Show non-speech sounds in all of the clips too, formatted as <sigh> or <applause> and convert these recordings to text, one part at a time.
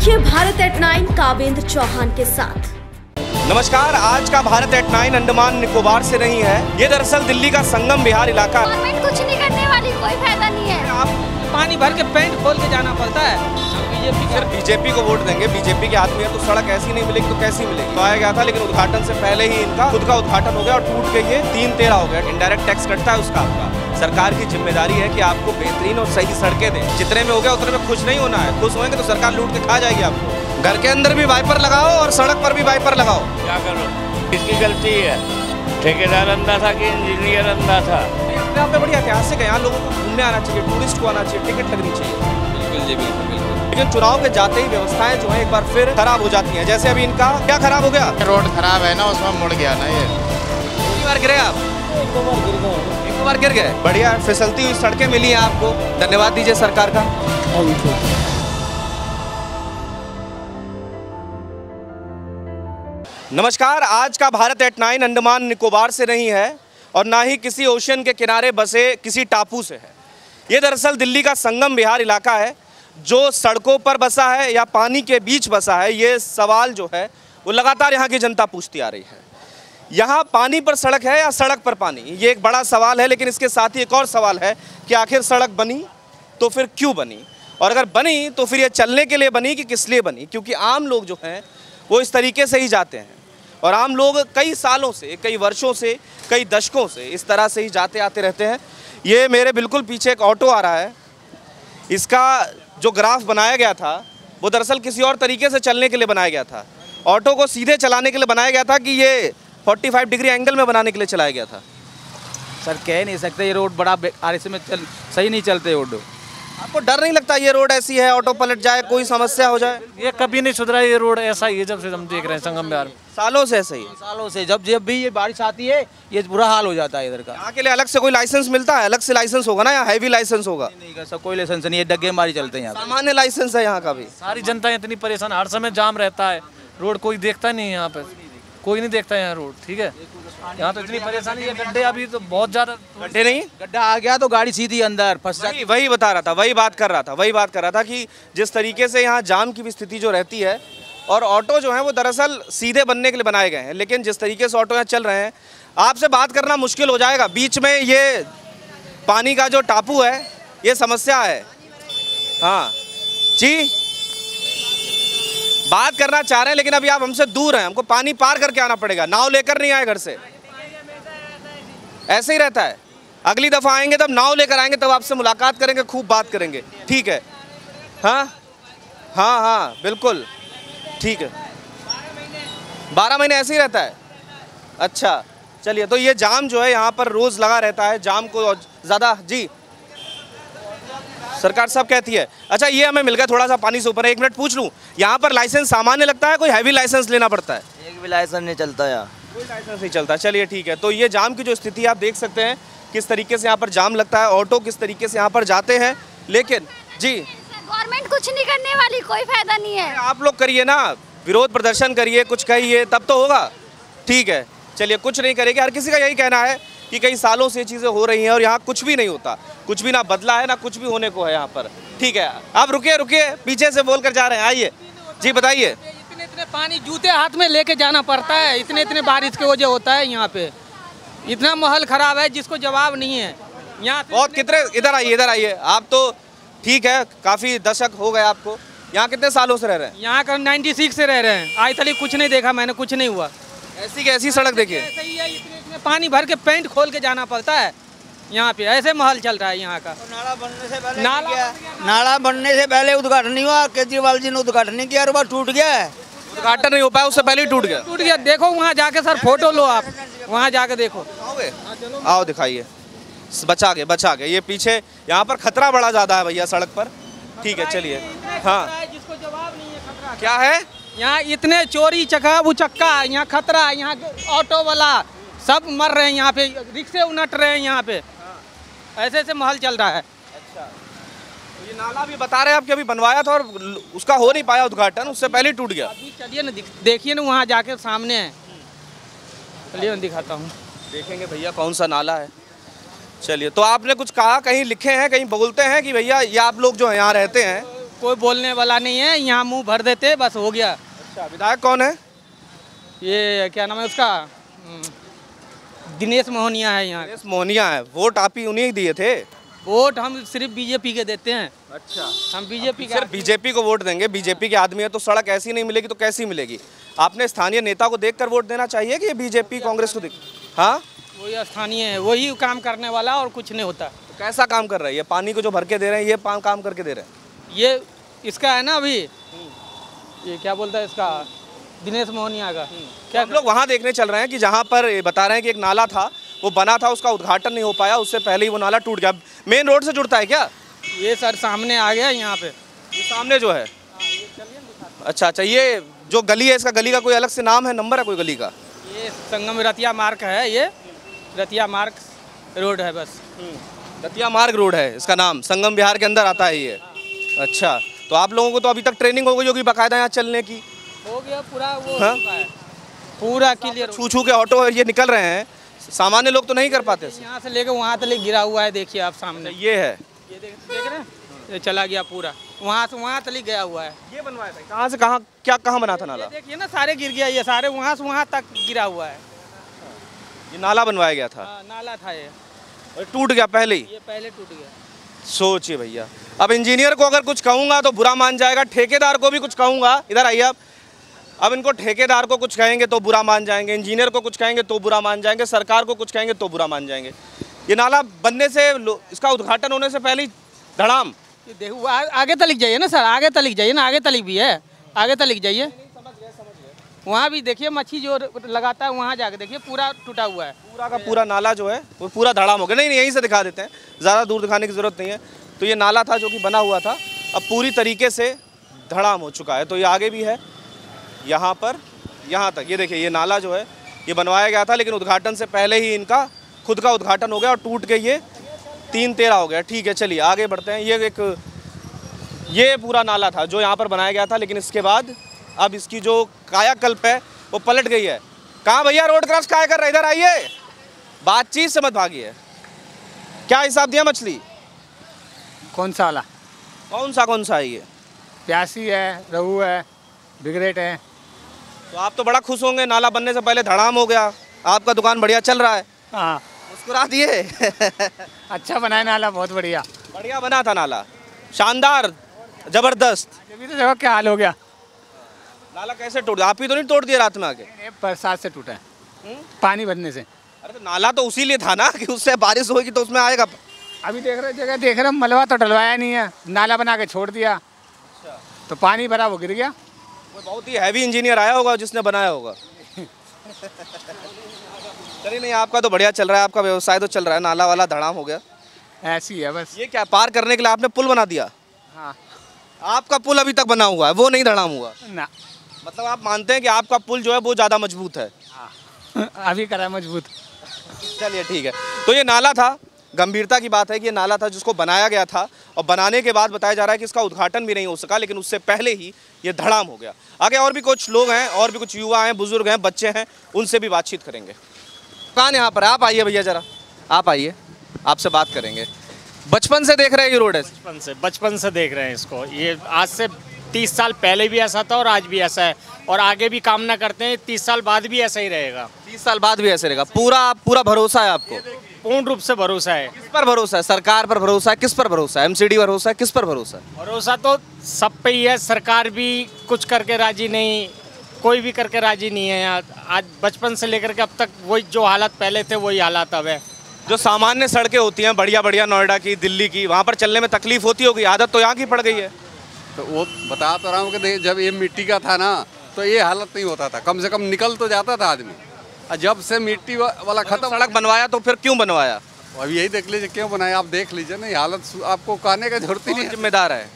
देखिए Bharat at nine Kavendra Chauhan के साथ। नमस्कार आज का भारत एट नाइन अंडमान निकोबार से नहीं है। ये दरअसल दिल्ली का संगम बिहार इलाका कुछ नहीं करने वाली कोई फ़ायदा नहीं है। आप पानी भर के पेंट खोल के जाना पड़ता है। बीजेपी सर बीजेपी को वोट देंगे। बीजेपी के हाथ में है तो सड़क ऐसी नहीं मिलेगी तो कैसी मिलेगी? तो आया गया था लेकिन उद्घाटन से पहले ही इनका खुद का उद्घाटन हो गया और टूट के ये तीन तेरह हो गया। इनडायरेक्ट टैक्स कटता है उसका आपका सरकार की ज़िम्मेदारी है कि आपको बेहतरीन और सही सड़कें दें। जितने में हो गया उतने में खुश नहीं होना है। खुश होंगे तो सरकार लूट के खा जाएगी आपको। घर के अंदर भी वाइपर लगाओ और सड़क पर भी वाइपर लगाओ। क्या करो? किसकी गलती है? ठेकेदार अंधा था कि इंजीनियर अंधा था? अपने आप में बड़ी ऐतिहासिक है यहाँ लोगों को घूमने आना चाहिए टूरिस्ट को आना चाहिए टिकट लगनी चाहिए। बिल्कुल जी बिल्कुल बिल्कुल। लेकिन चुनाव के जाते ही व्यवस्थाएँ जो है एक बार फिर खराब हो जाती हैं। जैसे अभी इनका क्या खराब हो गया? रोड खराब है ना उसमें मुड़ गया ना ये। बार गिरे आप? एक दो बार गिर गए? बढ़िया फिसलती हुई सड़कें मिली हैं आपको। धन्यवाद दीजिए सरकार का। नमस्कार आज का भारत एट नाइन अंडमान निकोबार से नहीं है और ना ही किसी ओशन के किनारे बसे किसी टापू से है। ये दरअसल दिल्ली का संगम बिहार इलाका है। जो सड़कों पर बसा है या पानी के बीच बसा है, ये सवाल जो है, वो लगातार यहाँ की जनता पूछती आ रही है। यहाँ पानी पर सड़क है या सड़क पर पानी? ये एक बड़ा सवाल है, लेकिन इसके साथ ही एक और सवाल है कि आखिर सड़क बनी तो फिर क्यों बनी? और अगर बनी तो फिर ये चलने के लिए बनी कि किस लिए बनी? क्योंकि आम लोग जो हैं, वो इस तरीके से ही जाते हैं। और आम लोग कई सालों से, कई वर्षों से, कई दशकों से इस तरह से ही जाते आते रहते हैं। ये मेरे बिल्कुल पीछे एक ऑटो आ रहा है। इसका जो ग्राफ बनाया गया था, वो दरअसल किसी और तरीके से चलने के लिए बनाया गया था। ऑटो को सीधे चलाने के लिए बनाया गया था कि ये 45 डिग्री एंगल में बनाने के लिए चलाया गया था। सर, कह नहीं सकते, ये रोड बड़ा आर में चल सही नहीं चलते रोड। आपको डर नहीं लगता ये रोड ऐसी है ऑटो पलट जाए कोई समस्या हो जाए? ये कभी नहीं सुधरा ये रोड ऐसा ही है जब से हम देख रहे हैं संगम बिहार में सालों से ऐसा ही है। सालों से जब जब भी ये बारिश आती है ये बुरा हाल हो जाता है इधर का। यहाँ के लिए अलग से कोई लाइसेंस मिलता है? अलग से लाइसेंस होगा ना या हैवी लाइसेंस होगा? नहीं सब कोई लाइसेंस नहीं है डग्गे मारी चलते हैं यहाँ सामान्य लाइसेंस है यहाँ का भी। सारी जनता इतनी परेशान हर समय जाम रहता है रोड कोई देखता नहीं है यहाँ पे। कोई नहीं देखता है यहाँ रोड ठीक है? यहाँ तो इतनी परेशानी है गड्ढे अभी तो बहुत ज़्यादा गड्ढे नहीं? गड्ढा आ गया तो गाड़ी सीधी अंदर फंस जाती वही वही बता रहा था वही बात कर रहा था वही बात कर रहा था कि जिस तरीके से यहाँ जाम की भी स्थिति जो रहती है और ऑटो जो है वो दरअसल सीधे बनने के लिए बनाए गए हैं लेकिन जिस तरीके से ऑटो यहाँ चल रहे हैं आपसे बात करना मुश्किल हो जाएगा। बीच में ये पानी का जो टापू है ये समस्या है। हाँ। जी? बात करना चाह रहे हैं, लेकिन अभी आप हमसे दूर हैं। हमको पानी पार करके आना पड़ेगा। नाव लेकर नहीं आए घर से। ऐसे ही रहता है। अगली दफ़ा आएँगे तब नाव लेकर आएँगे, तब आपसे मुलाकात करेंगे, खूब बात करेंगे। ठीक है। हाँ? हाँ हाँ बिल्कुल। ठीक है। बारह महीने ऐसे ही रहता है। अच्छा चलिए तो ये जाम जो है, यहाँ पर रोज़ लगा रहता है। जाम को ज़्यादा, जी? सरकार सब कहती है अच्छा ये हमें मिल गया थोड़ा सा पानी से ऊपर है। एक मिनट पूछ लूँ यहाँ पर लाइसेंस सामान्य लगता है कोई हैवी लाइसेंस लेना पड़ता है? एक भी लाइसेंस नहीं चलता यार कोई लाइसेंस नहीं चलता। चलिए ठीक है तो ये जाम की जो स्थिति आप देख सकते हैं किस तरीके से यहाँ पर जाम लगता है ऑटो किस तरीके से यहाँ पर जाते हैं लेकिन जी। गवर्नमेंट कुछ नहीं करने वाली कोई फ़ायदा नहीं है। आप लोग करिए ना विरोध प्रदर्शन करिए कुछ कहिए तब तो होगा। ठीक है चलिए कुछ नहीं करेंगे हर किसी का यही कहना है कि कई सालों से चीज़ें हो रही हैं और यहाँ कुछ भी नहीं होता। कुछ भी ना बदला है ना कुछ भी होने को है यहाँ पर। ठीक है आप रुके रुके पीछे से बोल कर जा रहे हैं आइए। जी बताइए। इतने इतने पानी जूते हाथ में लेके जाना पड़ता है इतने इतने बारिश के वजह होता है यहाँ पे। इतना माहौल खराब है जिसको जवाब नहीं है। यहाँ बहुत कितने इधर आइए इधर आइए। आप तो ठीक है काफ़ी दशक हो गए आपको। यहाँ कितने सालों से रह रहे हैं? यहाँ का 96 से रह रहे हैं। आज तक कुछ नहीं देखा मैंने कुछ नहीं हुआ। ऐसी की ऐसी सड़क सही है पानी भर के पेंट खोल के जाना पड़ता है। यहाँ पे ऐसे माहौल चल रहा है यहाँ का। तो नाला बनने से पहले नाला नाला। बनने से पहले उद्घाटन नहीं हुआ केजरीवाल जी ने उद्घाटन नहीं किया और वह टूट गया है। उद्घाटन नहीं हो पाया उससे पहले ही टूट गया। टूट गया। देखो वहाँ जाके सर फ़ोटो लो आप। वहाँ जाके देखो। आओ दिखाइए। बचा गए बचा गए ये पीछे यहाँ पर खतरा बड़ा ज़्यादा है भैया सड़क पर। ठीक है चलिए। हाँ जिसको जवाब नहीं है खतरा। क्या है? यहाँ इतने चोरी चका उचक्का यहाँ खतरा यहाँ ऑटो वाला। सब मर रहे हैं यहाँ पे रिक्शे उनट रहे हैं यहाँ पे। ऐसे ऐसे माहौल चल रहा है। तो ये नाला भी बता रहे हैं आप कि अभी बनवाया था और उसका हो नहीं पाया उद्घाटन उससे पहले टूट गया। अभी चलिए ना देखिए ना वहाँ जाके सामने। है चलिए मैं दिखाता हूँ। देखेंगे भैया कौन सा नाला है। चलिए तो आपने कुछ कहा कहीं लिखे हैं कहीं बोलते हैं कि भैया ये आप लोग जो यहाँ रहते हैं? कोई बोलने वाला नहीं है यहाँ मुँह भर देते बस हो गया। अच्छा विधायक कौन है? ये क्या नाम है उसका? हम्म, दिनेश मोहनिया है यहाँ नरेश मोहनिया है। वोट आप ही उन्हीं दिए थे? वोट हम सिर्फ़ बीजेपी के देते हैं। अच्छा। हम बीजेपी के सिर्फ़ बीजेपी को वोट देंगे। बीजेपी के आदमी है तो सड़क ऐसी नहीं मिलेगी तो कैसी मिलेगी? आपने स्थानीय नेता को देखकर वोट देना चाहिए कि बीजेपी कांग्रेस को देख हाँ? वही स्थानीय है। वही काम करने वाला और कुछ नहीं होता। तो कैसा काम कर रहा है? ये पानी को जो भर के दे रहे हैं ये काम करके दे रहे हैं? ये इसका है ना अभी? ये क्या बोलता है इसका? दिनेश मोहनिया का क्या हम लोग वहाँ देखने चल रहे हैं कि जहाँ पर बता रहे हैं कि एक नाला था वो बना था उसका उद्घाटन नहीं हो पाया उससे पहले ही वो नाला टूट गया। मेन रोड से जुड़ता है क्या? ये सर सामने आ गया यहाँ पे। ये सामने जो है। अच्छा अच्छा ये जो गली है इसका गली का कोई अलग से नाम है नंबर है कोई गली का? ये संगम रतिया मार्ग है ये रतिया मार्ग रोड है बस। रतिया मार्ग रोड है इसका नाम संगम बिहार के अंदर आता है ये। अच्छा तो आप लोगों को तो अभी तक ट्रेनिंग हो गई होगी बाकायदा यहाँ चलने की। हो गया पूरा वो हाँ? है पूरा क्लियर छू छू के ऑटो ये निकल रहे हैं। सामान्य लोग तो नहीं कर पाते। यहाँ से लेकर वहाँ तक गिरा हुआ है देखिए आप सामने। ये है। ये देख देख रहे हैं? ये चला गया पूरा। वहाँ से वहाँ तक गया हुआ है। ये बनवाया था कहाँ से कहाँ क्या कहाँ बना था नाला? देखिए ना सारे गिर गया ये सारे वहाँ से वहाँ तक गिरा हुआ है। ये नाला बनवाया गया था। हाँ, नाला था ये। और टूट गया पहले ही? ये पहले टूट गया। सोचिए भैया। अब इंजीनियर को अगर कुछ कहूँगा तो बुरा मान जाएगा ठेकेदार को भी कुछ कहूँगा। इधर आइए आप। अब इनको ठेकेदार को कुछ कहेंगे तो बुरा मान जाएँगे इंजीनियर को कुछ कहेंगे तो बुरा मान जाएँगे सरकार को कुछ कहेंगे तो बुरा मान जाएँगे। ये नाला बनने से इसका उद्घाटन होने से पहले धड़ाम। देखो आगे तलिक जाइए ना सर आगे तलिक जाइए ना आगे तलिक भी है आगे तलिक जाइए। वहाँ भी देखिए मच्छी जो लगाता है वहाँ जाके देखिए पूरा टूटा हुआ है। पूरा का पूरा नाला जो है वो पूरा धड़ाम हो गया। नहीं नहीं यहीं से दिखा देते हैं ज़्यादा दूर दिखाने की ज़रूरत नहीं है। तो ये नाला था जो कि बना हुआ था अब पूरी तरीके से धड़ाम हो चुका है। तो ये आगे भी है यहाँ पर यहाँ तक। ये देखिए ये नाला जो है ये बनवाया गया था लेकिन उद्घाटन से पहले ही इनका खुद का उद्घाटन हो गया और टूट के ये तीन तेरह हो गया। ठीक है चलिए आगे बढ़ते हैं। ये एक ये पूरा नाला था जो यहाँ पर बनाया गया था लेकिन इसके बाद अब इसकी जो कायाकल्प है वो पलट गई है। कहाँ भैया? रोड क्रॉस काय कर रहे इधर आइए। बातचीत से मत भागिए। क्या हिसाब दिया मछली? कौन सा वाला? कौन सा कौन सा है ये? प्यासी है रहू है बिगरेट है। तो आप तो बड़ा खुश होंगे नाला बनने से पहले धड़ाम हो गया। आपका दुकान बढ़िया चल रहा है। हाँ। मुस्कुरा दिए। <laughs> अच्छा बनाए नाला बहुत बढ़िया। बढ़िया बना था नाला। शानदार ज़बरदस्त। अभी तो देखो क्या हाल हो गया। नाला कैसे टूट आप ही तो नहीं तोड़ दिए रात में आके? बरसात से टूटा है। पानी भरने से। अरे तो नाला तो उसी लिए था ना कि उससे बारिश होगी तो उसमें आएगा। अभी देख रहे जगह देख रहे मलबा तो डलवाया नहीं है। नाला बना के छोड़ दिया। तो पानी भरा वो गिर गया। कोई बहुत ही हैवी इंजीनियर आया होगा जिसने बनाया होगा। चलिए नहीं आपका तो बढ़िया चल रहा है आपका व्यवसाय तो चल रहा है नाला वाला धड़ाम हो गया। ऐसी है बस। ये क्या पार करने के लिए आपने पुल बना दिया? हाँ। आपका पुल अभी तक बना हुआ है वो नहीं धड़ाम हुआ। ना। मतलब आप मानते हैं कि आपका पुल जो है वो ज़्यादा मज़बूत है। <laughs> अभी करा मज़बूत। चलिए ठीक है। तो ये नाला था गंभीरता की बात है कि ये नाला था जिसको बनाया गया था और बनाने के बाद बताया जा रहा है कि इसका उद्घाटन भी नहीं हो सका लेकिन उससे पहले ही ये धड़ाम हो गया। आगे और भी कुछ लोग हैं और भी कुछ युवा हैं बुज़ुर्ग हैं बच्चे हैं उनसे भी बातचीत करेंगे। कौन यहाँ पर? आप आइए भैया जरा। आप आइए आपसे बात करेंगे। बचपन से देख रहे हैं ये रोड है बचपन से बचपन से देख रहे हैं इसको। ये आज से तीस साल पहले भी ऐसा था और आज भी ऐसा है। और आगे भी कामना करते हैं तीस साल बाद भी ऐसा ही रहेगा। तीस साल बाद भी ऐसे रहेगा। पूरा पूरा भरोसा है आपको? पूर्ण रूप से भरोसा है। किस पर भरोसा है? सरकार पर भरोसा है? किस पर भरोसा है? एमसीडी भरोसा है? किस पर भरोसा है? भरोसा तो सब पे ही है। सरकार भी कुछ करके राज़ी नहीं कोई भी करके राज़ी नहीं है यहाँ। आज बचपन से लेकर के अब तक वही जो हालात पहले थे वही हालात अब है। जो सामान्य सड़कें होती हैं बढ़िया बढ़िया नोएडा की दिल्ली की वहाँ पर चलने में तकलीफ़ होती होगी आदत तो यहाँ की पड़ गई है। तो वो बता तो रहा हूँ कि जब ये मिट्टी का था ना तो ये हालत नहीं होता था। कम से कम निकल तो जाता था आदमी। जब से मिट्टी वा- वाला खत्म सड़क बनवाया तो फिर क्यों बनवाया? अब यही देख लीजिए क्यों बनाया? आप देख लीजिए ना हालत आपको कहने का ज़रूरत ही नहीं जिम्मेदार है?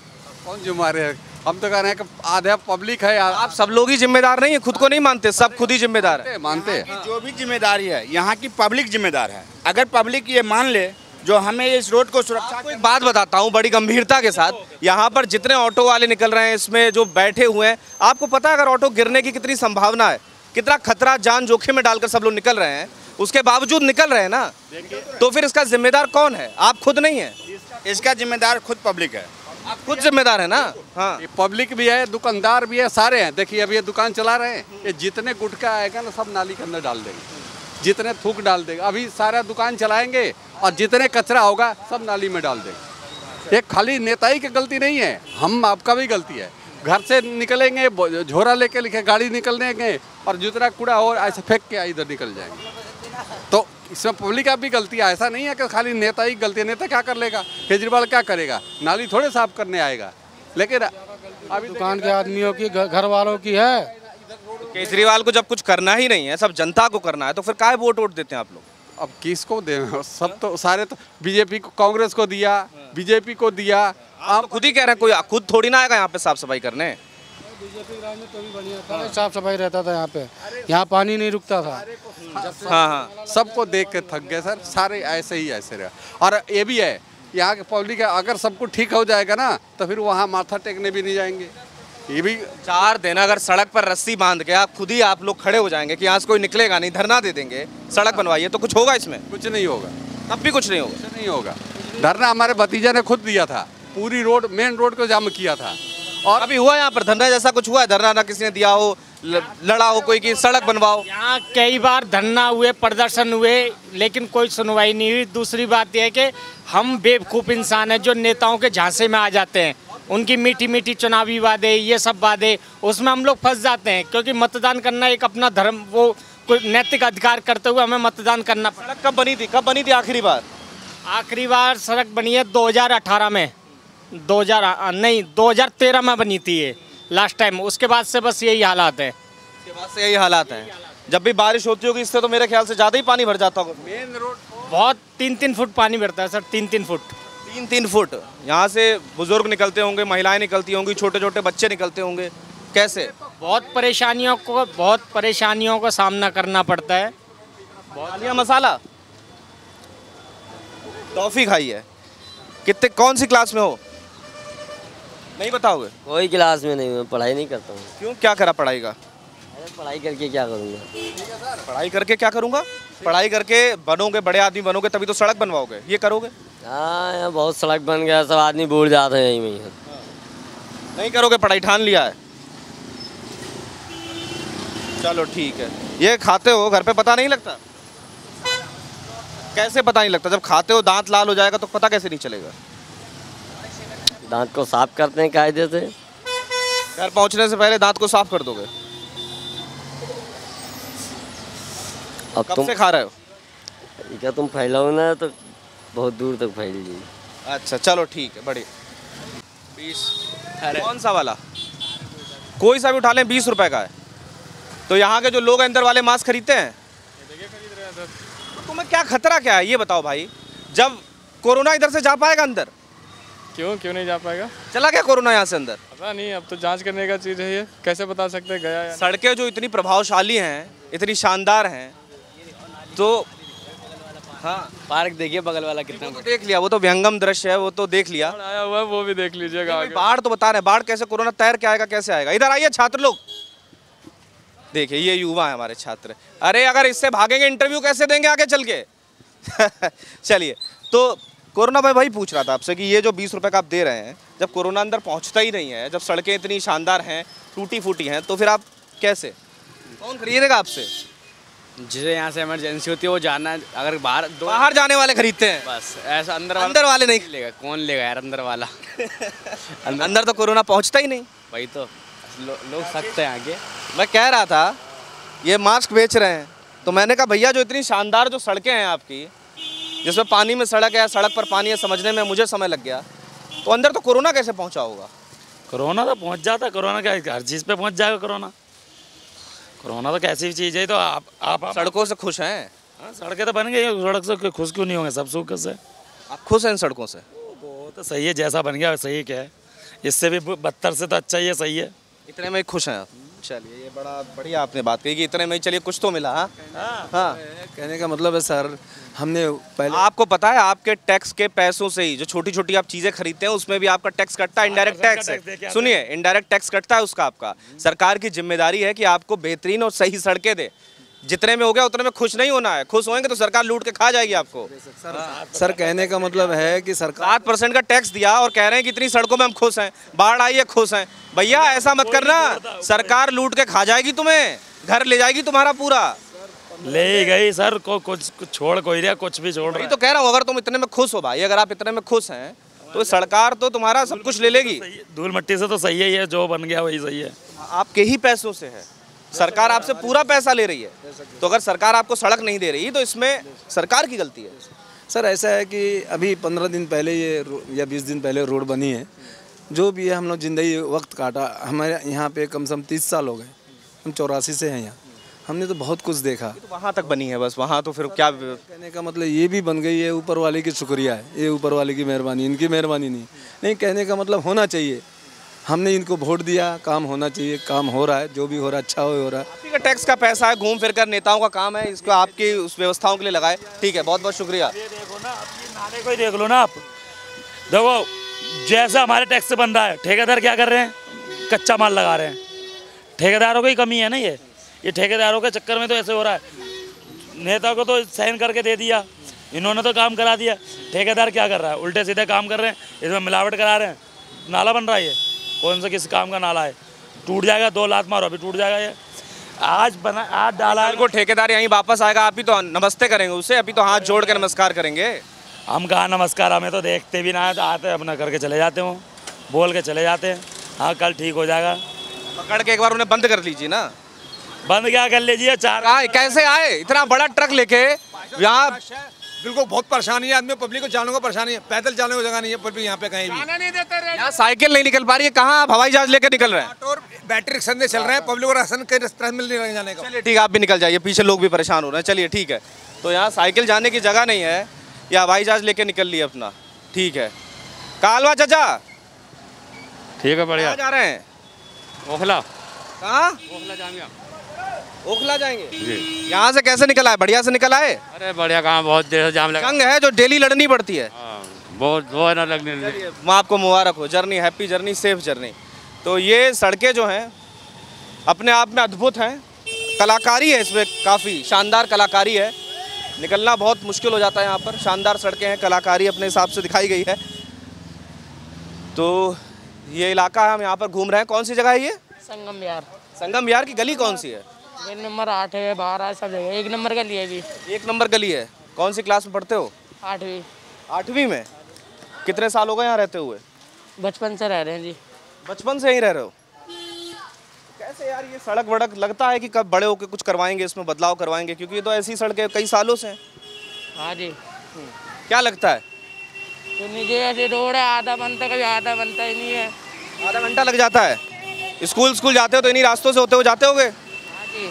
कौन जिम्मेदार है? हम तो कह रहे हैं कि आधा पब्लिक है आप सब लोग ही जिम्मेदार नहीं है खुद को नहीं मानते सब खुद ही जिम्मेदार है। मानते की जो भी ज़िम्मेदारी है यहाँ की पब्लिक जिम्मेदार है। अगर पब्लिक ये मान ले जो हमें इस रोड को सुरक्षा आपको एक बात बताता हूँ बड़ी गंभीरता के साथ। यहाँ पर जितने ऑटो वाले निकल रहे हैं इसमें जो बैठे हुए हैं आपको पता है अगर ऑटो गिरने की कितनी संभावना है? कितना खतरा जान जोखिम में डालकर सब लोग निकल रहे हैं उसके बावजूद निकल रहे हैं ना? तो फिर इसका जिम्मेदार कौन है? आप खुद नहीं है? इसका जिम्मेदार खुद पब्लिक है। आप खुद जिम्मेदार है ना? हाँ। ये पब्लिक भी है दुकानदार भी है सारे हैं। देखिए अब ये दुकान चला रहे हैं ये जितने गुटखा आएगा ना सब नाली के अंदर डाल देंगे। जितने थूक डाल देंगे। अभी सारा दुकान चलाएँगे और जितने कचरा होगा सब नाली में डाल देंगे। ये खाली नेता ही की गलती नहीं है हम आपका भी गलती है। घर से निकलेंगे झोरा लेके लिखे गाड़ी निकलने और जितना कूड़ा हो ऐसे फेंक के इधर निकल जाएँगे। तो इसमें पब्लिक आप भी गलती है ऐसा नहीं है कि खाली नेता ही गलती है नेता क्या कर लेगा? केजरीवाल क्या करेगा? नाली थोड़े साफ़ करने आएगा। लेकिन अभी दुकान के आदमियों की घर वालों की है। केजरीवाल को जब कुछ करना ही नहीं है सब जनता को करना है तो फिर काय वोट वोट देते हैं आप लोग? अब किसको दे सब तो सारे तो बीजेपी को कांग्रेस को दिया बीजेपी को दिया आप तो खुद ही कह रहे हैं कोई खुद थोड़ी ना आएगा यहाँ पे साफ़ सफ़ाई करने पहले साफ़ सफ़ाई रहता था यहाँ पे। यहाँ पानी नहीं रुकता था। हाँ हाँ। सबको देख के थक गए सर सारे ऐसे ही ऐसे रहे। और ये भी है यहाँ के पब्लिक है अगर सब कुछ ठीक हो जाएगा ना तो फिर वहाँ माथा टेकने भी नहीं जाएँगे। ये भी चार दिन अगर सड़क पर रस्सी बाँध के आप खुद ही आप लोग खड़े हो जाएँगे कि यहाँ से कोई निकलेगा नहीं धरना दे देंगे सड़क बनवाइए तो कुछ होगा इसमें? कुछ नहीं होगा। तब भी कुछ नहीं होगा। कुछ नहीं होगा। धरना हमारे भतीजा ने खुद दिया था। पूरी रोड मेन रोड को जाम किया था। और अभी हुआ यहाँ पर धरना जैसा कुछ हुआ है? धरना ना किसी ने दिया हो लड़ा हो कोई की सड़क बनवाओ? यहाँ कई बार धरना हुए प्रदर्शन हुए लेकिन कोई सुनवाई नहीं हुई। दूसरी बात यह है कि हम बेवकूफ़ इंसान हैं जो नेताओं के झांसे में आ जाते हैं। उनकी मीठी मीठी चुनावी वादे ये सब वादे उसमें हम लोग फंस जाते हैं क्योंकि मतदान करना एक अपना धर्म वो कोई नैतिक अधिकार करते हुए हमें मतदान करना सड़क कब बनी थी? कब बनी थी आखिरी बार? आखिरी बार सड़क बनी है 2018 में। 2000 हज़ार नहीं 2013 में बनी थी ये लास्ट टाइम उसके बाद से बस यही हालात है। उसके बाद से यही हालात हैं। जब भी बारिश होती होगी इससे तो मेरे ख्याल से ज़्यादा ही पानी भर जाता होगा। मेन रोड बहुत तीन तीन फुट पानी भरता है सर तीन तीन फुट। तीन तीन फुट। यहाँ से बुज़ुर्ग निकलते होंगे महिलाएँ निकलती होंगी छोटे छोटे बच्चे निकलते होंगे। कैसे? बहुत परेशानियों को बहुत परेशानियों का सामना करना पड़ता है। दालिया मसाला। टॉफी खाई है। कितने कौन सी क्लास में हो? नहीं बताओगे? कोई क्लास में नहीं मैं पढ़ाई नहीं करता हूँ। क्यों? क्या करा पढ़ाई का? अरे पढ़ाई करके क्या करूँगा? पढ़ाई करके क्या करूँगा? पढ़ाई करके बनोगे बड़े आदमी बनोगे तभी तो सड़क बनवाओगे। ये करोगे? हाँ यहाँ बहुत सड़क बन गया सब आदमी बूढ़ जाते हैं यहीं में नहीं करोगे? पढ़ाई ठान लिया है। चलो ठीक है। ये खाते हो घर पे पता नहीं लगता? कैसे पता नहीं लगता? जब खाते हो दांत लाल हो जाएगा तो पता कैसे नहीं चलेगा? दांत को साफ़ करते हैं कायदे से। घर पहुँचने से पहले दांत को साफ़ कर दोगे? अब कब तुम से खा रहे हो? क्या तुम फैलाओ ना तो बहुत दूर तक फैल जाएगी। अच्छा चलो ठीक है बढ़िया। बीस। कौन सा वाला? कोई सा भी उठा लें बीस रुपए का है। तो यहाँ के जो लोग अंदर वाले मास्क खरीदते हैं? तो तुम्हें क्या खतरा क्या है? ये बताओ भाई। जब कोरोना इधर से जा पाएगा अंदर क्यों? क्यों नहीं जा पाएगा? चला क्या कोरोना यहाँ से अंदर। पता नहीं अब तो जाँच करने का चीज़ है ये। कैसे बता सकते हैं गया या सड़कें जो इतनी प्रभावशाली हैं इतनी शानदार हैं तो हाँ। पार्क देखिए बगल वाला कितना वो तो देख लिया वो तो व्यंगम दृश्य है वो तो देख लिया। आया हुआ है वो भी देख लीजिएगा बाढ़ तो बता रहे हैं बाढ़ कैसे कोरोना तैर के आएगा कैसे आएगा? इधर आइए छात्र लोग। देखिए ये युवा है हमारे छात्र। अरे अगर इससे भागेंगे इंटरव्यू कैसे देंगे आगे चल के? <laughs> चलिए तो कोरोना भाई भाई पूछ रहा था आपसे कि ये जो बीस रुपए का आप दे रहे हैं जब कोरोना अंदर पहुँचता ही नहीं है जब सड़कें इतनी शानदार हैं टूटी फूटी हैं तो फिर आप कैसे? कौन खरीदेगा आपसे? जिसे यहाँ से इमरजेंसी होती है वो जाना अगर बाहर दो बाहर जाने वाले खरीदते हैं। बस ऐसा अंदर वाला अंदर वाले नहीं। लेगा कौन लेगा यार अंदर वाला? <laughs> अंदर तो कोरोना पहुँचता ही नहीं। वही तो लो, लोग सकते हैं आगे। मैं कह रहा था ये मास्क बेच रहे हैं तो मैंने कहा भैया जो इतनी शानदार जो सड़कें हैं आपकी जिसमें पानी में सड़क है सड़क पर पानी है समझने में मुझे समय लग गया। तो अंदर तो कोरोना कैसे पहुँचा होगा? कोरोना तो पहुँच जाता कोरोना क्या हर चीज़ पे पहुँच जाएगा कोरोना। कोरोना तो कैसी भी चीज़ है तो आप आप आप- सड़कों से खुश हैं? हाँ, सड़कें तो बन गई सड़क से खुश क्यों नहीं होंगे सब सुख से। आप खुश हैं सड़कों से? वो तो सही है जैसा बन गया सही क्या है। इससे भी बदतर से तो अच्छा ही है सही है। इतने में खुश हैं आप? चलिए ये बड़ा बढ़िया आपने बात कही कि इतने में चलिए कुछ तो मिला हाँ? हाँ। कहने का मतलब है सर हमने पहले आपको पता है आपके टैक्स के पैसों से ही जो छोटी छोटी आप चीज़ें खरीदते हैं उसमें भी आपका टैक्स कटता है इनडायरेक्ट टैक्स है। सुनिए इनडायरेक्ट टैक्स कटता है उसका आपका। सरकार की ज़िम्मेदारी है कि आपको बेहतरीन और सही सड़कें दे। जितने में हो गया उतने में खुश नहीं होना है। खुश होंगे तो सरकार लूट के खा जाएगी आपको। सर सर कहने का मतलब है कि सरकार सात परसेंट का टैक्स दिया और कह रहे हैं कि इतनी सड़कों में हम खुश हैं। बाढ़ आई है खुश हैं। भैया ऐसा मत करना। सरकार लूट के खा जाएगी तुम्हें। घर ले जाएगी तुम्हारा पूरा। ले गई सर को कुछ छोड़ कोई रहा कुछ भी छोड़ रहा। तो कह रहा हूँ अगर तुम इतने में खुश हो भाई अगर आप इतने में खुश हैं तो सरकार तो तुम्हारा सब कुछ ले लेगी। धूल मट्टी से तो सही है ये जो बन गया वही सही है। आपके ही पैसों से है। सरकार आपसे पूरा पैसा ले रही है। तो अगर सरकार आपको सड़क नहीं दे रही तो इसमें सरकार की गलती है। सर ऐसा है कि अभी पंद्रह दिन पहले ये या बीस दिन पहले रोड बनी है। जो भी है हम लोग ज़िंदगी वक्त काटा। हमारे यहाँ पे कम से कम तीस साल हो गए। हम चौरासी से हैं यहाँ। हमने तो बहुत कुछ देखा। तो वहाँ तक बनी है बस। वहाँ तो फिर क्या कहने का मतलब ये भी बन गई है ऊपर वाले की शुक्रिया है। ये ऊपर वाले की मेहरबानी इनकी मेहरबानी नहीं। नहीं कहने का मतलब होना चाहिए। हमने इनको वोट दिया काम होना चाहिए काम हो रहा है जो भी हो रहा है अच्छा हो हो रहा है। आपकी का टैक्स का पैसा है घूम फिर कर नेताओं का काम है इसको आपकी उस व्यवस्थाओं के लिए लगाए। ठीक है बहुत बहुत शुक्रिया नाले को ही देख लो ना आप। देखो जैसा हमारे टैक्स से बन रहा है ठेकेदार क्या कर रहे हैं? कच्चा माल लगा रहे हैं। ठेकेदारों की कमी है ना ये? ये ठेकेदारों के चक्कर में तो ऐसे हो रहा है। नेता को तो साइन करके दे दिया इन्होंने तो काम करा दिया। ठेकेदार क्या कर रहा है? उल्टे सीधे काम कर रहे हैं इसमें मिलावट करा रहे हैं। नाला बन रहा है ये। कौन सा किस काम का नाला है। टूट जाएगा दो लात मारो अभी टूट जाएगा ये। आज बना आज डाला को ठेकेदार यहीं वापस आएगा आप ही तो नमस्ते करेंगे उसे अभी तो हाथ जोड़ के नमस्कार करेंगे। हम कहा नमस्कार हमें तो देखते भी ना है तो आते अपना करके चले जाते हो बोल के चले जाते हैं। हाँ कल ठीक हो जाएगा। पकड़ के एक बार उन्हें बंद कर लीजिए ना। बंद क्या कर लीजिए चार कहाँ कैसे आए? इतना बड़ा ट्रक लेके यहाँ बिल्कुल बहुत परेशानी है आदमी पब्लिक को जाने को परेशानी है पैदल जाने को जगह नहीं है पब्लिक यहाँ पे कहीं भी। यहाँ साइकिल नहीं निकल पा रही है कहाँ आप हवाई जहाज़ लेकर निकल रहे हैं? और बैटरी रिक्शा चल रहे हैं पब्लिक को राशन कहीं रास्ता मिल नहीं रहा जाने का। चलिए ठीक है आप भी निकल जाइए पीछे लोग भी परेशान हो रहे हैं। चलिए ठीक है तो यहाँ साइकिल जाने की जगह नहीं है या हवाई जहाज़ लेके निकल लिए अपना। ठीक है। कालवा चाचा। ठीक है बढ़िया। जा रहे हैं? ओखला। कहाँ? ओखला जामिया। ओखला जाएँगे। जी। यहाँ से कैसे निकल आए बढ़िया से निकल आए अरे बढ़िया कहाँ बहुत देर से जाम लगा। जंग है जो डेली लड़नी पड़ती है। बहुत वो है ना लगने लगे मैं आपको मुबारक हो। Journey happy journey safe journey. तो ये सड़कें जो हैं अपने आप में अद्भुत हैं। कलाकारी है इसमें काफ़ी। शानदार कलाकारी है। निकलना बहुत मुश्किल हो जाता है यहाँ पर। शानदार सड़कें हैं कलाकारी अपने हिसाब से दिखाई गई है। तो ये इलाका है हम यहाँ पर घूम रहे हैं। कौन सी जगह है ये? संगम बिहार। संगम बिहार की गली कौन सी है? एक नंबर आठ है बारह है सब जगह। एक नंबर का लिए भी एक नंबर गली है। कौन सी क्लास में पढ़ते हो? आठवीं। आठवीं में? कितने साल हो गए यहाँ रहते हुए? बचपन से रह रहे हैं जी। बचपन से यहीं रह रहे हो? कैसे यार ये सड़क वड़क लगता है कि कब बड़े होकर कुछ करवाएँगे इसमें बदलाव करवाएँगे? क्योंकि ये तो ऐसी सड़कें कई सालों से हाँ। जी। क्या लगता है? तो नीचे ऐसे रोड है आधा बनता कभी आधा बनता ही नहीं है। आधा घंटा लग जाता है। स्कूल स्कूल जाते हो तो इन्हीं रास्तों से होते हो जाते होगे? हाँ जी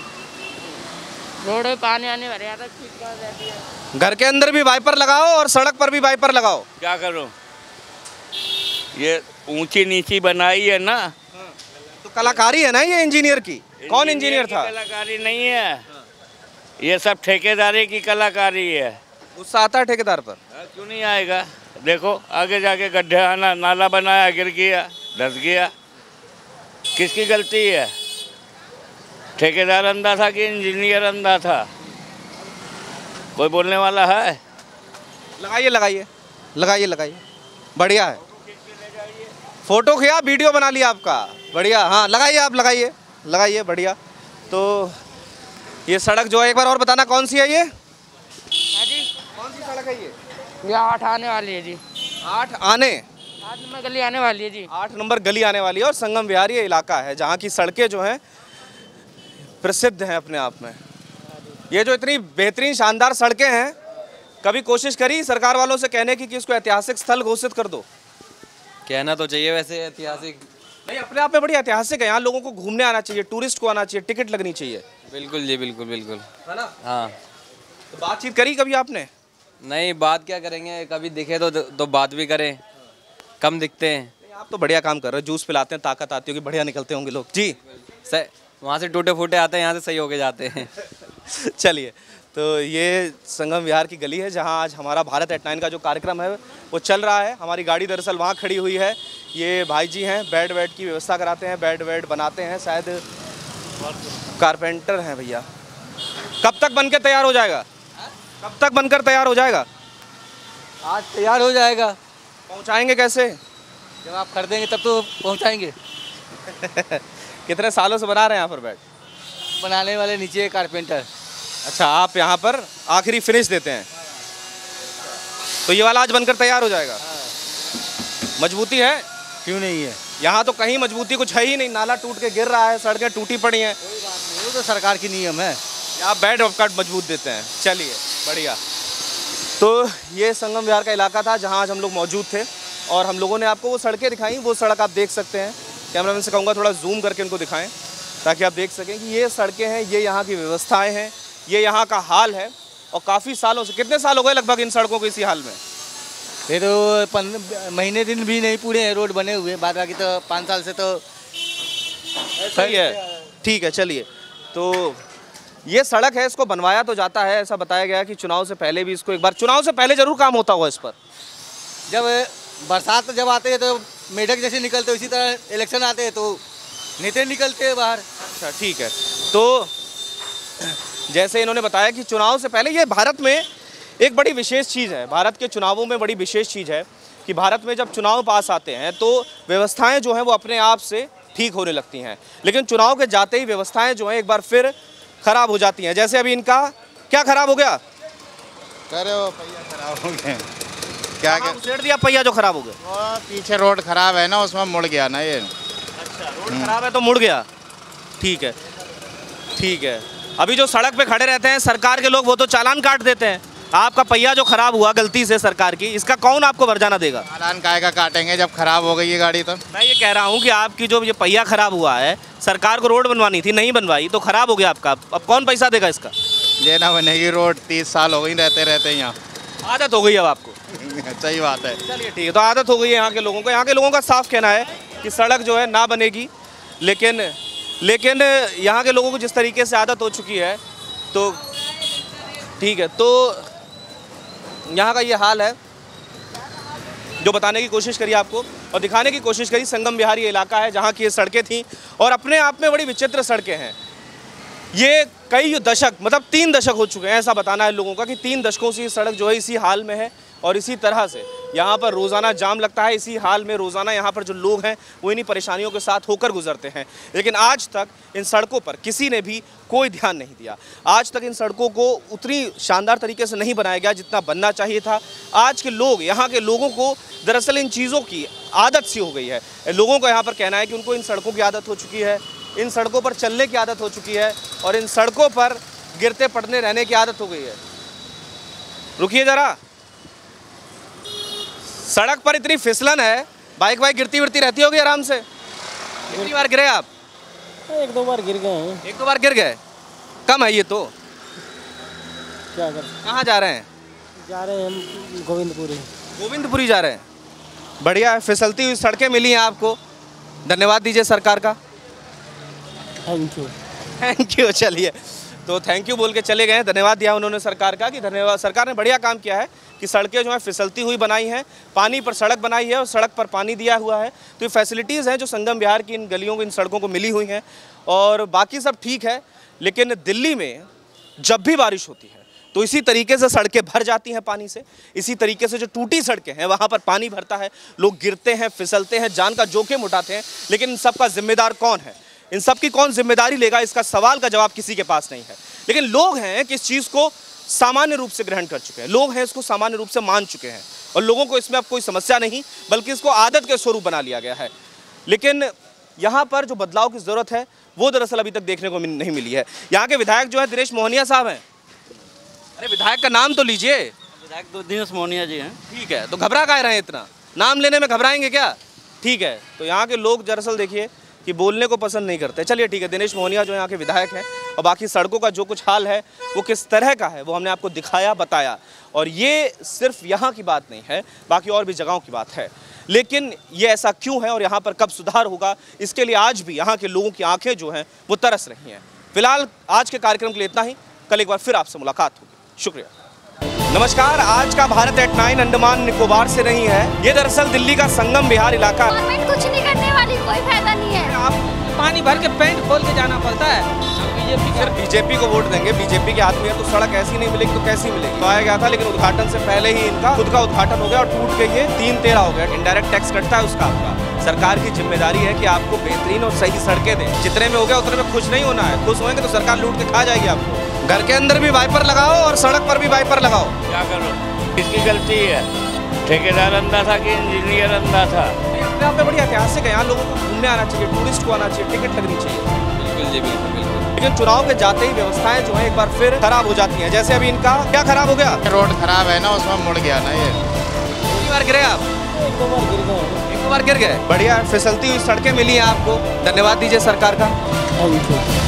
रोड में पानी आने भरे आता है घर के अंदर भी वाइपर लगाओ और सड़क पर भी वाइपर लगाओ। क्या करो? ये ऊँची नीची बनाई है ना। तो कलाकारी है ना ये इंजीनियर की? कौन इंजीनियर था? कलाकारी नहीं है। ये सब ठेकेदारी की कलाकारी है। गुस्सा आता है ठेकेदार पर। क्यों नहीं आएगा? देखो आगे जाके गड्ढे आना नाला बनाया गिर गया धस गया। किसकी गलती है? ठेकेदार अंधा था कि इंजीनियर अंधा था? कोई बोलने वाला है? लगाइए लगाइए लगाइए लगाइए। बढ़िया है। फ़ोटो खिया वीडियो बना लिया आपका। बढ़िया हाँ लगाइए आप लगाइए लगाइए बढ़िया। तो ये सड़क जो है एक बार और बताना कौन सी है ये? हाँ जी। कौन सी सड़क है ये? ये आठ आने वाली है जी। आठ आने? आठ नंबर गली आने वाली है जी। आठ नंबर गली आने वाली है और संगम विहार ये इलाका है जहाँ की सड़कें जो हैं प्रसिद्ध हैं अपने आप में। ये जो इतनी बेहतरीन शानदार सड़कें हैं कभी कोशिश करी सरकार वालों से कहने की कि इसको ऐतिहासिक स्थल घोषित कर दो? कहना तो चाहिए वैसे ऐतिहासिक। नहीं अपने आप में बड़ी ऐतिहासिक है। यहाँ लोगों को घूमने आना चाहिए टूरिस्ट को आना चाहिए टिकट लगनी चाहिए। बिल्कुल जी बिल्कुल बिल्कुल। है ना? हाँ। तो बातचीत करी कभी आपने? नहीं बात क्या करेंगे? कभी दिखे तो तो बात भी करें। कम दिखते हैं। आप तो बढ़िया काम कर रहे हो जूस पिलाते हैं ताकत आती होगी बढ़िया निकलते होंगे लोग। जी। सर वहाँ से टूटे फूटे आते हैं यहाँ से सही होके जाते हैं। <laughs> चलिए तो ये संगम विहार की गली है जहाँ आज हमारा भारत एट नाइन का जो कार्यक्रम है वो चल रहा है। हमारी गाड़ी दरअसल वहाँ खड़ी हुई है। ये भाई जी हैं बेड वेड की व्यवस्था कराते हैं बेड वेड बनाते हैं शायद कारपेंटर हैं भैया। कब तक बनकर तैयार हो जाएगा? कब तक बनकर तैयार हो जाएगा? आज तैयार हो जाएगा। पहुंचाएँगे कैसे? जब आप खरीदेंगे तब तो पहुंचाएँगे। <laughs> कितने सालों से बना रहे हैं यहाँ पर बैठ बनाने वाले नीचे कारपेंटर अच्छा आप यहाँ पर आखिरी फिनिश देते हैं। तो ये वाला आज बनकर तैयार हो जाएगा? मजबूती है? क्यों नहीं है? यहाँ तो कहीं मजबूती कुछ है ही नहीं। नाला टूट के गिर रहा है सड़कें टूटी पड़ी हैं। वो तो सरकार की नियम है। आप बेड ऑफ़ कट मज़बूत देते हैं। चलिए बढ़िया। तो ये संगम विहार का इलाका था जहाँ आज हम लोग मौजूद थे। और हम लोगों ने आपको वो सड़कें दिखाई वो सड़क आप देख सकते हैं। कैमरामैन से कहूँगा थोड़ा जूम करके इनको दिखाएँ ताकि आप देख सकें कि ये सड़कें हैं ये यहाँ की व्यवस्थाएँ हैं ये यहाँ का हाल है और काफ़ी सालों से कितने साल हो गए लगभग इन सड़कों को इसी हाल में? ये तो महीने दिन भी नहीं पूरे हैं रोड बने हुए बाद बाकी तो पाँच साल से तो सही है ठीक है चलिए। तो ये सड़क है इसको बनवाया तो जाता है ऐसा बताया गया कि चुनाव से पहले भी इसको एक बार चुनाव से पहले ज़रूर काम होता होगा इस पर। जब बरसात जब आते हैं तो मेढक जैसे निकलते हैं उसी तरह इलेक्शन आते हैं तो नेता निकलते हैं बाहर। अच्छा ठीक है। तो जैसे इन्होंने बताया कि चुनाव से पहले ये भारत में एक बड़ी विशेष चीज़ है भारत के चुनावों में बड़ी विशेष चीज़ है कि भारत में जब चुनाव पास आते हैं तो व्यवस्थाएँ जो हैं वो अपने आप से ठीक होने लगती हैं। लेकिन चुनाव के जाते ही व्यवस्थाएँ जो हैं एक बार फिर खराब हो जाती हैं। जैसे अभी इनका क्या खराब हो गया? कह रहे हो पहिया खराब हो गए। क्या क्या? उछेड़ दिया पहिया जो खराब हो गया। पीछे रोड खराब है ना उसमें मुड़ गया ना ये। अच्छा रोड खराब है तो मुड़ गया। ठीक है ठीक है। अभी जो सड़क पे खड़े रहते हैं सरकार के लोग वो तो चालान काट देते हैं। आपका पहिया जो खराब हुआ गलती से सरकार की इसका कौन आपको भरजाना देगा? चालान काय का काटेंगे जब खराब हो गई ये गाड़ी तो। मैं ये कह रहा हूँ कि आपकी जो ये पहिया खराब हुआ है सरकार को रोड बनवानी थी नहीं बनवाई तो खराब हो गया आपका। अब कौन पैसा देगा इसका? ये ना बनेगी रोड तीस साल हो गई रहते रहते यहाँ। आदत हो गई अब आपको। <laughs> सही बात है। चलिए ठीक है तो आदत हो गई है यहाँ के लोगों को। यहाँ के लोगों का साफ़ कहना है कि सड़क जो है ना बनेगी, लेकिन लेकिन यहाँ के लोगों को जिस तरीके से आदत हो चुकी है तो ठीक है तो यहाँ का ये हाल है, जो बताने की कोशिश करी आपको और दिखाने की कोशिश करी, संगम बिहार ये इलाका है जहाँ की ये सड़कें थी और अपने आप में बड़ी विचित्र सड़कें हैं। ये कई दशक मतलब तीन दशक हो चुके हैं, ऐसा बताना है लोगों का कि तीन दशकों से ये सड़क जो है इसी हाल में है। और इसी तरह से यहाँ पर रोज़ाना जाम लगता है। इसी हाल में रोज़ाना यहाँ पर जो लोग हैं, वो इन्हीं परेशानियों के साथ होकर गुजरते हैं। लेकिन आज तक इन सड़कों पर किसी ने भी कोई ध्यान नहीं दिया। आज तक इन सड़कों को उतनी शानदार तरीके से नहीं बनाया गया जितना बनना चाहिए था। आज के लोग, यहाँ के लोगों को दरअसल इन चीज़ों की आदत सी हो गई है। लोगों का यहाँ पर कहना है कि उनको इन सड़कों की आदत हो चुकी है, इन सड़कों पर चलने की आदत हो चुकी है और इन सड़कों पर गिरते पड़ने रहने की आदत हो गई है। रुकिए ज़रा। सड़क पर इतनी फिसलन है बाइक वाइक गिरती विरती रहती होगी आराम से? कितनी बार गिरे आप? एक दो बार गिर गए हैं। एक दो बार गिर गए? कम है ये तो। क्या कर कहाँ जा रहे हैं? जा रहे हैं हम गोविंदपुरी। गोविंदपुरी जा रहे हैं। बढ़िया है फिसलती हुई सड़कें मिली हैं आपको। धन्यवाद दीजिए सरकार का। थैंक यू थैंक यू चलिए। तो थैंक यू बोल के चले गए धन्यवाद दिया उन्होंने सरकार का कि धन्यवाद। सरकार ने बढ़िया काम किया है। कि सड़कें जो है फिसलती हुई बनाई हैं, पानी पर सड़क बनाई है और सड़क पर पानी दिया हुआ है। तो ये फैसिलिटीज़ हैं जो संगम बिहार की इन गलियों को, इन सड़कों को मिली हुई हैं और बाकी सब ठीक है, लेकिन दिल्ली में जब भी बारिश होती है तो इसी तरीके से सड़कें भर जाती हैं पानी से। इसी तरीके से जो टूटी सड़कें हैं, वहाँ पर पानी भरता है। लोग गिरते हैं, फिसलते हैं, जान का जोखिम उठाते हैं, लेकिन इन सब का जिम्मेदार कौन है? इन सब की कौन ज़िम्मेदारी लेगा? इसका सवाल का जवाब किसी के पास नहीं है। लेकिन लोग हैं कि इस चीज़ को सामान्य रूप से ग्रहण कर चुके हैं। लोग हैं इसको सामान्य रूप से मान चुके हैं। और लोगों को इसमें अब कोई समस्या नहीं बल्कि इसको आदत के स्वरूप बना लिया गया है। लेकिन यहाँ पर जो बदलाव की ज़रूरत है वो दरअसल अभी तक देखने को नहीं मिली है। यहाँ के विधायक जो है दिनेश मोहनिया साहब हैं। अरे विधायक का नाम तो लीजिए। विधायक तो दिनेश मोहनिया जी हैं। ठीक है तो घबरा का रहे हैं इतना। नाम लेने में घबराएँगे क्या? ठीक है तो यहाँ के लोग दरअसल देखिए कि बोलने को पसंद नहीं करते। चलिए ठीक है दिनेश मोहनिया जो यहाँ के विधायक हैं और बाकी सड़कों का जो कुछ हाल है वो किस तरह का है वो हमने आपको दिखाया बताया। और ये सिर्फ़ यहाँ की बात नहीं है बाकी और भी जगहों की बात है। लेकिन ये ऐसा क्यों है और यहाँ पर कब सुधार होगा इसके लिए आज भी यहाँ के लोगों की आँखें जो हैं वो तरस रही हैं। फ़िलहाल आज के कार्यक्रम के लिए इतना ही। कल एक बार फिर आपसे मुलाकात होगी। शुक्रिया। नमस्कार आज का भारत एट नाइन अंडमान निकोबार से नहीं है। ये दरअसल दिल्ली का संगम बिहार इलाका कुछ नहीं करने वाली कोई फ़ायदा नहीं है। आप पानी भर के पेंट खोल के जाना पड़ता है। बीजेपी फिर बीजेपी को वोट देंगे बीजेपी के हाथ में है तो सड़क ऐसी नहीं मिलेगी तो कैसी मिलेगी? तो आया गया था लेकिन उद्घाटन से पहले ही इनका खुद का उद्घाटन हो गया और टूट के ये तीन तेरह हो गया। इनडायरेक्ट टैक्स कटता है उसका। आपका सरकार की ज़िम्मेदारी है कि आपको बेहतरीन और सही सड़कें दें। जितने में हो गया उतने में खुश नहीं होना है। खुश होंगे तो सरकार लूट के खा जाएगी आपको। घर के अंदर भी वाइपर लगाओ और सड़क पर भी वाइपर लगाओ। क्या करो? किसकी गलती है? ठेकेदार अंधा था कि इंजीनियर अंधा था? अपने आप में बड़ी ऐतिहासिक है यहाँ लोगों को घूमने आना चाहिए टूरिस्ट को आना चाहिए टिकट लगनी चाहिए। बिल्कुल जी बिल्कुल बिल्कुल। लेकिन चुनाव के जाते ही व्यवस्थाएँ जो है एक बार फिर खराब हो जाती है। जैसे अभी इनका क्या खराब हो गया? रोड खराब है ना उसमें मुड़ गया ना ये। कितनी बार गिरे आप? एक दो बार गिर गए। एक दो बार गिर गए बढ़िया फिसलती हुई सड़कें मिली हैं आपको। धन्यवाद दीजिए सरकार का। यू